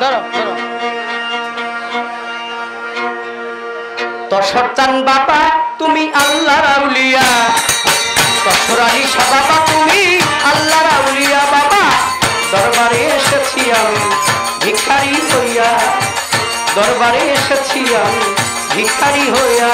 ধরো বাবা, তুমি আল্লাহ রাউলিয়া দশর আলী বাবা, তুমি আল্লাহ রাউলিয়া বাবা। দরবারে এসেছি আমি, ভিখারি হইয়া। দরবারে এসেছি আমি, ভিখারি হইয়া।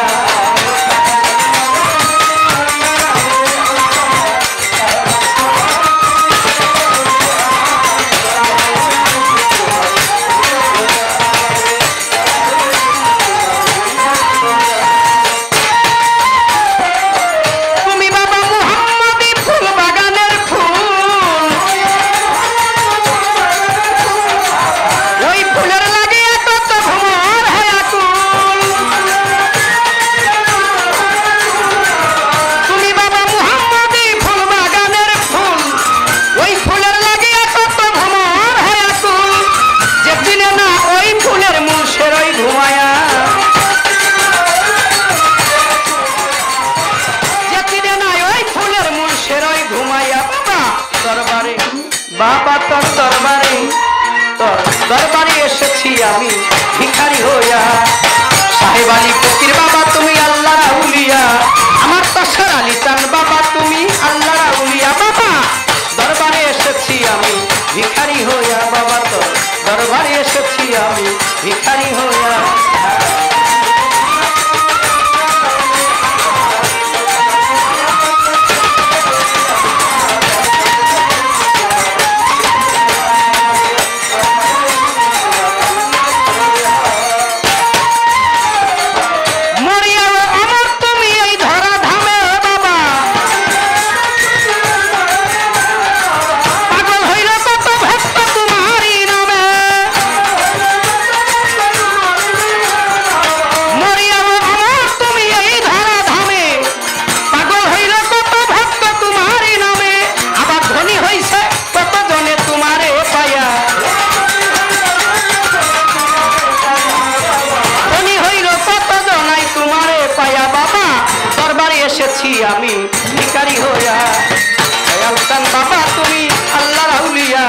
দরবারে এসেছি আমি ভিখারি হইয়া। সাহেব আলী ফকির বাবা, তুমি আল্লাহ রাউলিয়া আমার তসর আলী চান বাবা, তুমি আল্লাহ রাউলিয়া বাবা। দরবারে এসেছি আমি ভিখারি হইয়া বাবা তো দরবারে এসেছি আমি ভিখারি হইয়া। এসেছি আমি ভিকারি হইয়া। দয়াল চান বাবা, তুমি আল্লাহ রাউলিয়া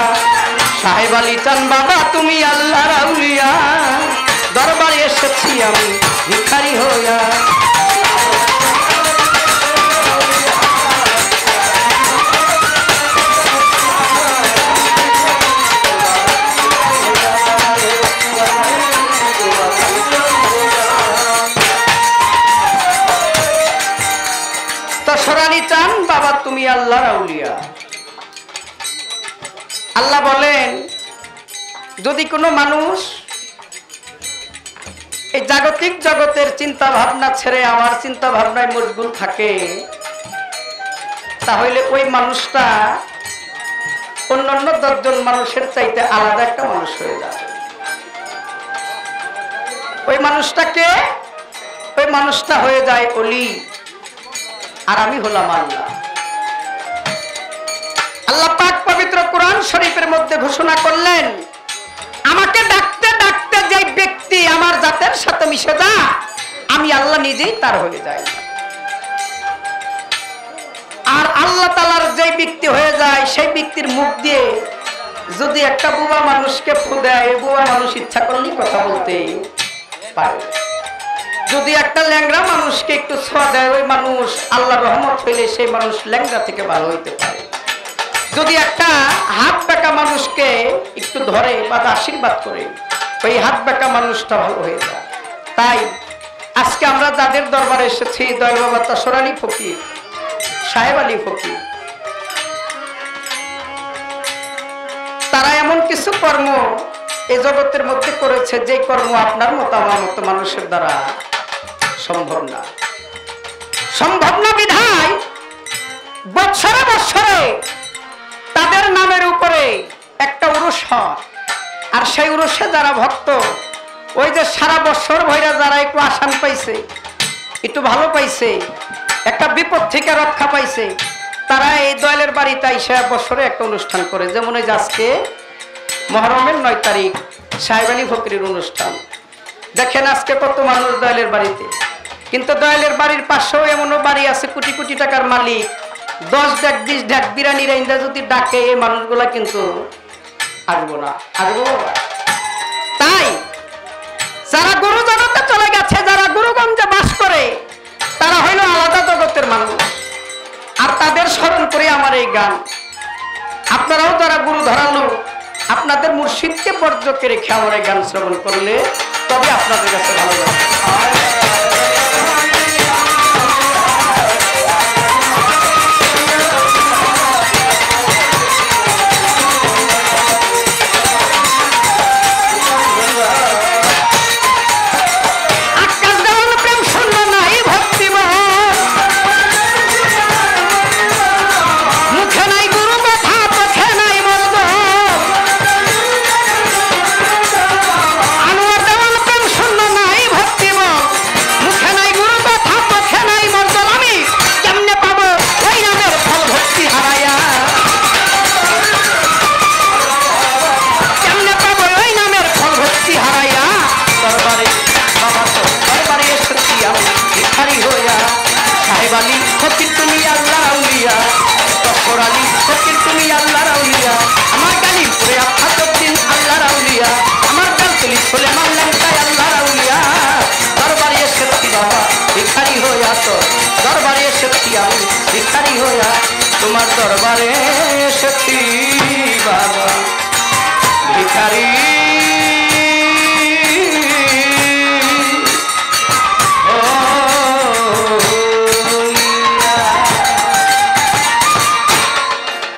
সাহেব আলী চান বাবা, তুমি আল্লাহ রাউলিয়া দরবারে এসেছি আমি ভিখারি হইয়া। বাবা তুমি আল্লাহ রাউলিয়া আল্লাহ বলেন, যদি কোনো মানুষ এই জাগতিক জগতের চিন্তা ভাবনা ছেড়ে আমার চিন্তা ভাবনায় মশগুল থাকে, তাহলে ওই মানুষটা অন্যান্য দশজন মানুষের চাইতে আলাদা একটা মানুষ হয়ে যাবে। ওই মানুষটাকে, ওই মানুষটা হয়ে যায় অলি, আর আমি হলাম আল্লাহ। আল্লাহ পাক পবিত্র কোরআন শরীফের মধ্যে ঘোষণা করলেন, আমাকে ডাকতে ডাকতে যে ব্যক্তি আমার জাতের সাথে মিশে যা আমি আল্লাহ নিজেই তার হয়ে যাই। আর আল্লাহ তালার যে ব্যক্তি হয়ে যায়, সেই ব্যক্তির মুখ দিয়ে যদি একটা বুবা মানুষকে ফু দেয় বুবা মানুষ ইচ্ছা করলেই কথা বলতে পারে। যদি একটা ল্যাংরা মানুষকে একটু ছোঁয়া দেয়, ওই মানুষ আল্লাহ রহমত হইলে সেই মানুষ ল্যাংরা থেকে ভালো হইতে পারে। যদি একটা হাত বেঁকা মানুষকে একটু ধরে বা আশীর্বাদ করে, ওই হাত বেঁকা মানুষটা ভালো হয়ে যায়। তাই আজকে আমরা যাদের দরবারে এসেছি, দয়াল বাবা তসর আলী ফকির, সাহেব আলী ফকির, তারা এমন কিছু কর্ম এই জগতের মধ্যে করেছে, যে কর্ম আপনার মতো আমার মতো মানুষের দ্বারা সম্ভব না। সম্ভব না বিধায় বৎসরে বৎসরে তাদের নামের উপরে একটা উরুষ হয়। আর সেই উরুষে যারা ভক্ত, ওই যে সারা বছর ভৈরা যারা একটু আসান পাইছে, একটু ভালো পাইছে, একটা বিপদ থেকে রক্ষা পাইছে, তারা এই দয়ালের বাড়িতে আইসা বছরে একটা অনুষ্ঠান করে। যেমন এই আজকে মহরমের নয় তারিখ সাহেব আলী ফকরির অনুষ্ঠান। দেখেন আজকে কত মানুষ দয়ালের বাড়িতে। কিন্তু দয়ালের বাড়ির পাশেও এমনও বাড়ি আছে, কোটি কোটি টাকার মালিক। দশ ডাক বিশ ডাক বিরানিরা ইন্দা যদি ডাকে এই মানুষগুলা কিন্তু আসব না। আসব? তাই যারা গুরু জগতে চলে গেছে, যারা গুরুগঞ্জে বাস করে, তারা হইল আলাদা জগতের মানুষ। আর তাদের স্মরণ করে আমার এই গান। আপনারাও তারা গুরু ধরালো, আপনাদের মুর্শিদকে বর্জকে রেখে আমার এই গান শ্রবণ করলে তবে আপনাদের কাছে ভালো লাগে দরবারে